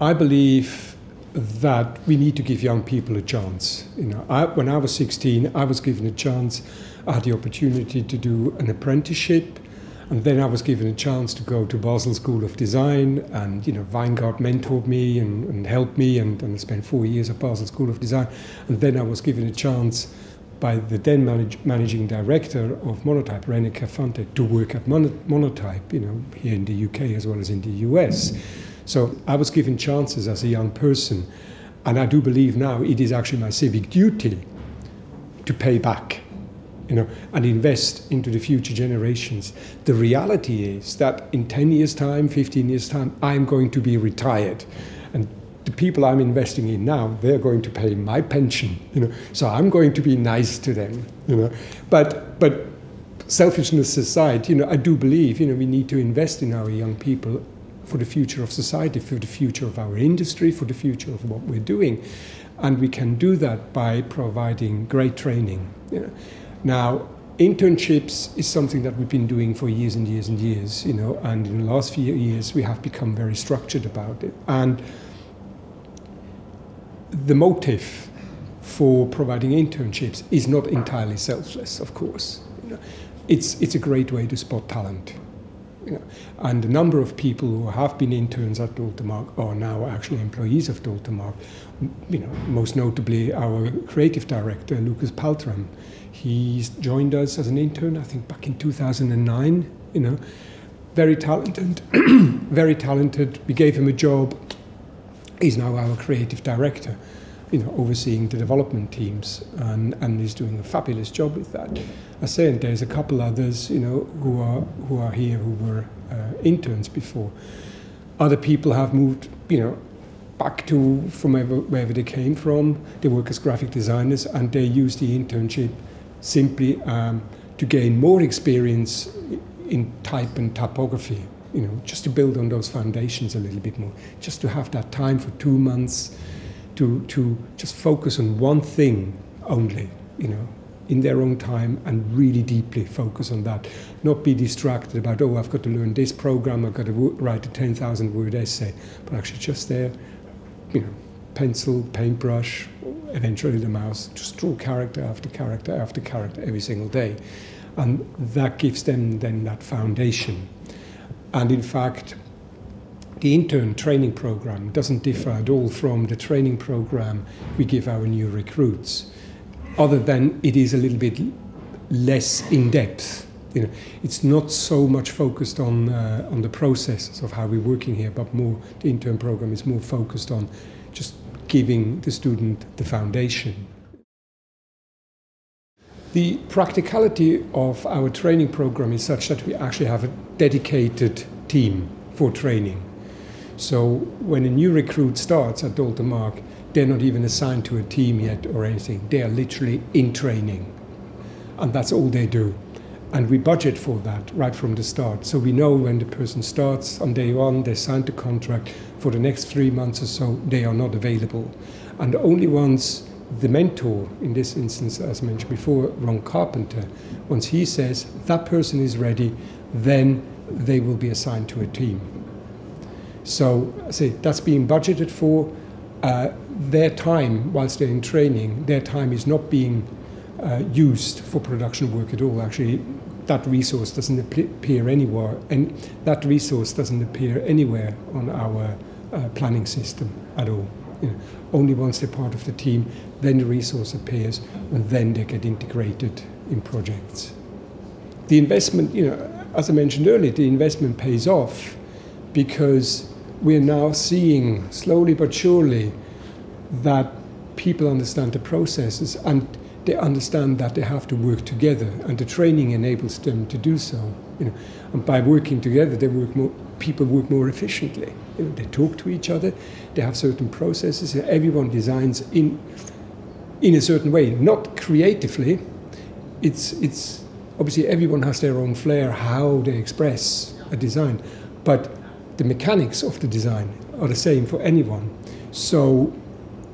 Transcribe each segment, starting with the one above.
I believe that we need to give young people a chance. You know, I, when I was 16, I was given a chance. I had the opportunity to do an apprenticeship, and then I was given a chance to go to Basel School of Design. And you know, Weingart mentored me and, and helped me, and, and I spent four years at Basel School of Design. And then I was given a chance by the then manage, managing director of Monotype, René Kerfante, to work at Monotype, you know, here in the UK as well as in the US. So I was given chances as a young person, and I do believe now it is actually my civic duty to pay back, you know, and invest into the future generations. The reality is that in 10 years' time, 15 years' time, I'm going to be retired. And the people I'm investing in now, they're going to pay my pension, you know. So I'm going to be nice to them, you know. But but selfishness aside, you know, I do believe, you know, we need to invest in our young people for the future of society, for the future of our industry, for the future of what we're doing. And we can do that by providing great training. Now, internships is something that we've been doing for years and years and years, you know, and in the last few years we have become very structured about it. And the motive for providing internships is not entirely selfless, of course. It's, it's a great way to spot talent. You know, and a number of people who have been interns at Dalton Maag are now actually employees of Dalton Maag. You know, most notably our creative director, Lukas Paltram. He's joined us as an intern, I think, back in 2009. You know, very talented, very talented. We gave him a job. He's now our creative director you know, overseeing the development teams, and, and he's doing a fabulous job with that. I said there's a couple others, you know, who are who are here who were uh, interns before. Other people have moved, you know, back to from wherever, wherever they came from. They work as graphic designers, and they use the internship simply um, to gain more experience in type and typography. You know, just to build on those foundations a little bit more, just to have that time for two months to, to just focus on one thing only, you know, in their own time and really deeply focus on that. Not be distracted about, oh, I've got to learn this program, I've got to write a 10,000 word essay, but actually just there, you know, pencil, paintbrush, eventually the mouse, just draw character after character after character every single day. And that gives them then that foundation. And in fact, the intern training program doesn't differ at all from the training program we give our new recruits, other than it is a little bit less in depth. You know, it's not so much focused on uh, on the processes of how we're working here, but more the intern program is more focused on just giving the student the foundation. The practicality of our training program is such that we actually have a dedicated team for training. So when a new recruit starts at Dalton Maag, they're not even assigned to a team yet or anything. They are literally in training. And that's all they do. And we budget for that right from the start. So we know when the person starts on day one, they signed the contract for the next three months or so, they are not available. And only once the mentor, in this instance, as mentioned before, Ron Carpenter, once he says that person is ready, then they will be assigned to a team. So, see, that's being budgeted for. Uh, their time, whilst they're in training, their time is not being uh, used for production work at all. Actually, that resource doesn't appear anywhere, and that resource doesn't appear anywhere on our uh, planning system at all. You know, only once they're part of the team, then the resource appears, and then they get integrated in projects. The investment, you know, as I mentioned earlier, the investment pays off because we're now seeing slowly but surely that people understand the processes and they understand that they have to work together and the training enables them to do so you know. And by working together they work more people work more efficiently. You know, they talk to each other they have certain processes everyone designs in in a certain way not creatively. It's it's obviously everyone has their own flair how they express a design but the mechanics of the design are the same for anyone. So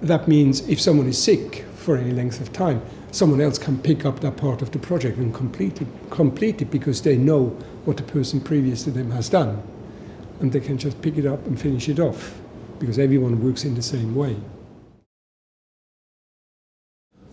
that means if someone is sick for any length of time, someone else can pick up that part of the project and complete it, complete it because they know what the person previous to them has done. And they can just pick it up and finish it off. because everyone works in the same way.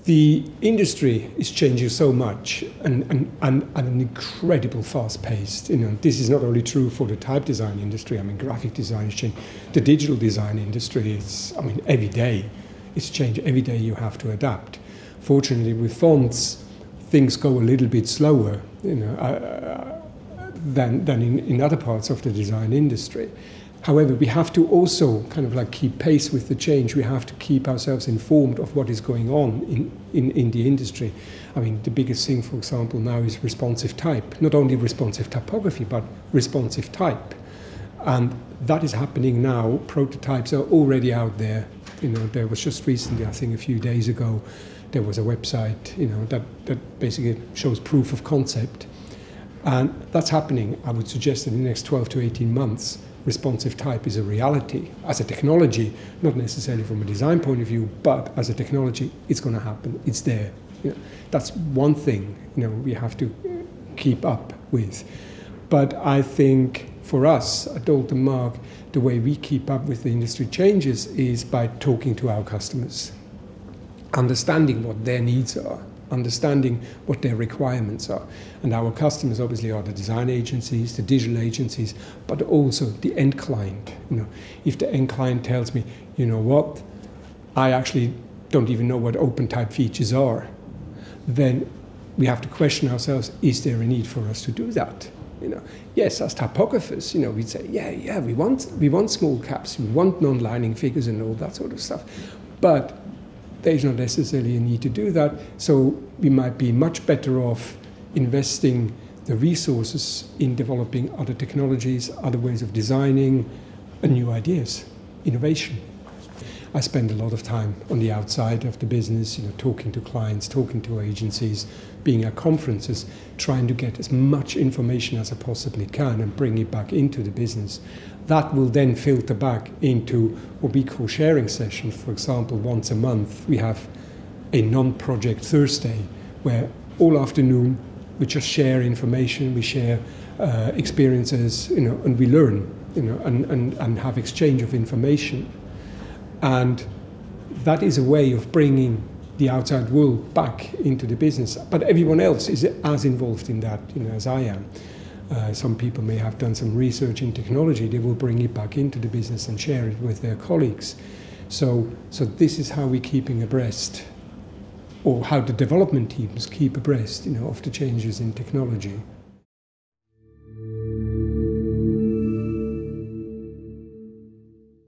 The industry is changing so much and, and, and, and an incredible fast pace. You know, this is not only true for the type design industry, I mean graphic design is changing. The digital design industry is I mean every day it's changing. Every day you have to adapt. Fortunately with fonts things go a little bit slower, you know, uh, than, than in, in other parts of the design industry. However, we have to also kind of like keep pace with the change. We have to keep ourselves informed of what is going on in, in, in the industry. I mean, the biggest thing, for example, now is responsive type. Not only responsive typography, but responsive type. And that is happening now. Prototypes are already out there. You know, there was just recently, I think a few days ago, there was a website, you know, that, that basically shows proof of concept. And that's happening, I would suggest, that in the next 12 to 18 months responsive type is a reality as a technology, not necessarily from a design point of view, but as a technology, it's going to happen. It's there. You know, that's one thing you know we have to keep up with. But I think for us at Dalton Maag, the way we keep up with the industry changes is by talking to our customers, understanding what their needs are understanding what their requirements are. And our customers obviously are the design agencies, the digital agencies, but also the end client. You know, if the end client tells me, you know what, I actually don't even know what OpenType features are, then we have to question ourselves, is there a need for us to do that? You know, yes, as typographers, you know, we'd say, yeah, yeah, we want we want small caps, we want non-lining figures and all that sort of stuff. But there is not necessarily a need to do that. So we might be much better off investing the resources in developing other technologies, other ways of designing, and new ideas, innovation. I spend a lot of time on the outside of the business, you know, talking to clients, talking to agencies, being at conferences, trying to get as much information as I possibly can and bring it back into the business. That will then filter back into what we call sharing sessions. For example, once a month we have a non-project Thursday where all afternoon we just share information, we share uh, experiences, you know, and we learn, you know, and, and, and have exchange of information. And that is a way of bringing the outside world back into the business. But everyone else is as involved in that you know, as I am. Uh, some people may have done some research in technology, they will bring it back into the business and share it with their colleagues. So, so this is how we're keeping abreast, or how the development teams keep abreast you know, of the changes in technology.